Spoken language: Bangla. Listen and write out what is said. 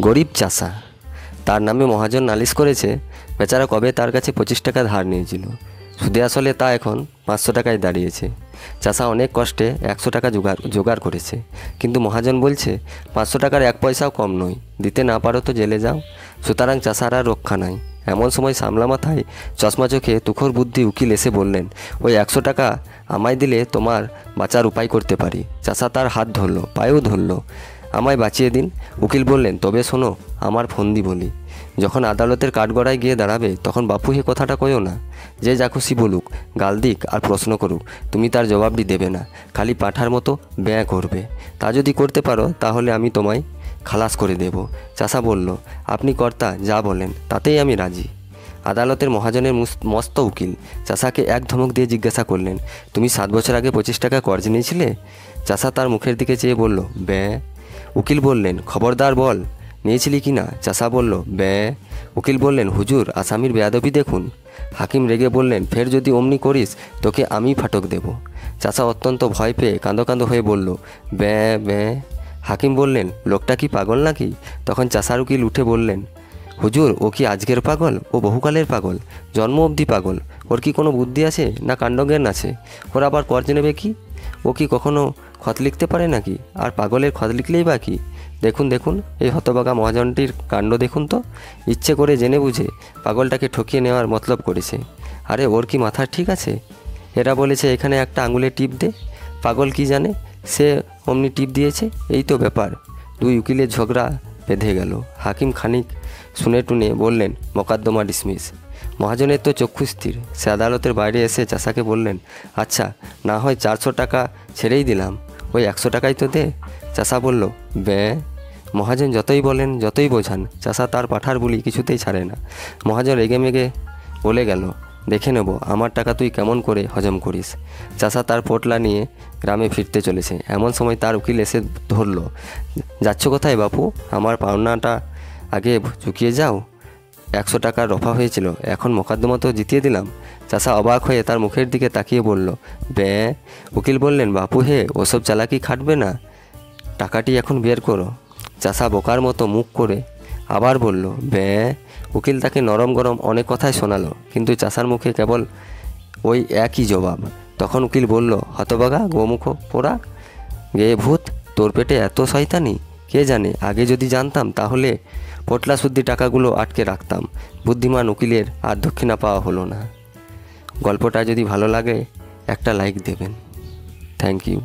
গরিব চাষা। তার নামে মহাজন নালিশ করেছে, বেচারা কবে তার কাছে পঁচিশ টাকা ধার নিয়েছিল। সুদে আসলে তা এখন পাঁচশো টাকায় দাঁড়িয়েছে। চাষা অনেক কষ্টে একশো টাকা জোগাড় জোগাড় করেছে। কিন্তু মহাজন বলছে, পাঁচশো টাকার এক পয়সাও কম নয়, দিতে না পারো তো জেলে যাও। সুতরাং চাষার আর রক্ষা নাই। এমন সময় সামলা মাথায় চশমা চোখে তুখর বুদ্ধি উকিল এসে বললেন, ওই একশো টাকা আমায় দিলে তোমার বাঁচার উপায় করতে পারি। চাষা তার হাত ধরল, পায়েও ধরলো। আমায় বাঁচিয়ে দিন। উকিল বললেন, তবে শোনো, আমার ফন্দি বলি। যখন আদালতের কাঠগড়ায় গিয়ে দাঁড়াবে, তখন বাপু হে কথাটা কয়ও না। যে যা খুশি বলুক, গাল দিক আর প্রশ্ন করুক, তুমি তার জবাবটি দেবে না। খালি পাঠার মতো ব্যয় করবে। তা যদি করতে পারো, তাহলে আমি তোমায় খালাস করে দেব। চাষা বলল, আপনি কর্তা, যা বলেন, তাতেই আমি রাজি। আদালতের মহাজনের মস্ত উকিল চাষাকে এক ধমক দিয়ে জিজ্ঞাসা করলেন, তুমি সাত বছর আগে পঁচিশ টাকা কর্জ নিয়েছিলে? চাষা তার মুখের দিকে চেয়ে বলল, ব্যয় উকিল বললেন, খবরদার বল, নিয়েছিলি কি না? চাষা বলল ব্যয় উকিল বললেন, হুজুর, আসামির বেয়াদবি দেখুন। হাকিম রেগে বললেন, ফের যদি অমনি করিস, তোকে আমি ফাটক দেব। চাষা অত্যন্ত ভয় পেয়ে কাঁদো কাঁদো হয়ে বলল ব্যয় ব্যয় হাকিম বললেন, লোকটা কি পাগল নাকি? তখন চাষার উকিল উঠে বললেন, হুজুর, ও কি আজকের পাগল? ও বহুকালের পাগল। জন্ম অবধি পাগল। ওর কি কোনো বুদ্ধি আছে না কাণ্ডজ্ঞান আছে? ওর আবার কর্জ নেবে কি? ও কি কখনো খত লিখতে পারে নাকি? আর পাগলের খত লিখলেই বা কি? দেখুন দেখুন, এই হতবাগা মহাজনটির কাণ্ড দেখুন তো। ইচ্ছে করে জেনে বুঝে পাগলটাকে ঠকিয়ে নেওয়ার মতলব করেছে। আরে, ওর কি মাথা ঠিক আছে? এরা বলেছে, এখানে একটা আঙুলে টিপ দে। পাগল কি জানে? সে অমনি টিপ দিয়েছে। এই তো ব্যাপার। দুই উকিলের ঝগড়া বেঁধে গেল। হাকিম খানিক শুনে টুনে বললেন, মোকদ্দমা ডিসমিস। মহাজনের তো চক্ষু স্থির। সে আদালতের বাইরে এসে চাষাকে বললেন আচ্ছা না হয় চারশো টাকা ছেড়েই দিলাম। ওই একশো টাকাই তো দে। চাষা বলল ব্যয় মহাজন যতই বলেন, যতই বোঝান, চাষা তার পাঠার বলি কিছুতেই ছাড়ে না মহাজন রেগে মেগে বলে গেল, দেখে নেব, আমার টাকা তুই কেমন করে হজম করিস চাষা তার পোটলা নিয়ে গ্রামে ফিরতে চলেছে। এমন সময় তার উকিল এসে ধরল, যাচ্ছ কোথায় বাপু? আমার পাওনাটা আগে চুকিয়ে যাও। একশো টাকার রফা হয়েছিল। এখন মোকদ্দমা তো জিতিয়ে দিলাম। চাষা অবাক হয়ে তার মুখের দিকে তাকিয়ে বলল, বে, উকিল বললেন, বাপু হে, ওসব চালাকি খাটবে না। টাকাটি এখন বের করো। চাষা বোকার মতো মুখ করে আবার বলল, বে, উকিল তাকে নরম গরম অনেক কথাই শোনালো, কিন্তু চাষার মুখে কেবল ওই একই জবাব। তখন উকিল বলল, হতবাগা গোমুখ পোড়া গে ভূত, তোর পেটে এত শয়তানি। কে জানে? আগে যদি জানতাম, তাহলে পটলা শুদ্ধি টাকাগুলো আটকে রাখতাম। বুদ্ধিমান উকিলের আর দক্ষিণা পাওয়া হলো না। গল্পটা যদি ভালো লাগে, একটা লাইক দেবেন। Thank you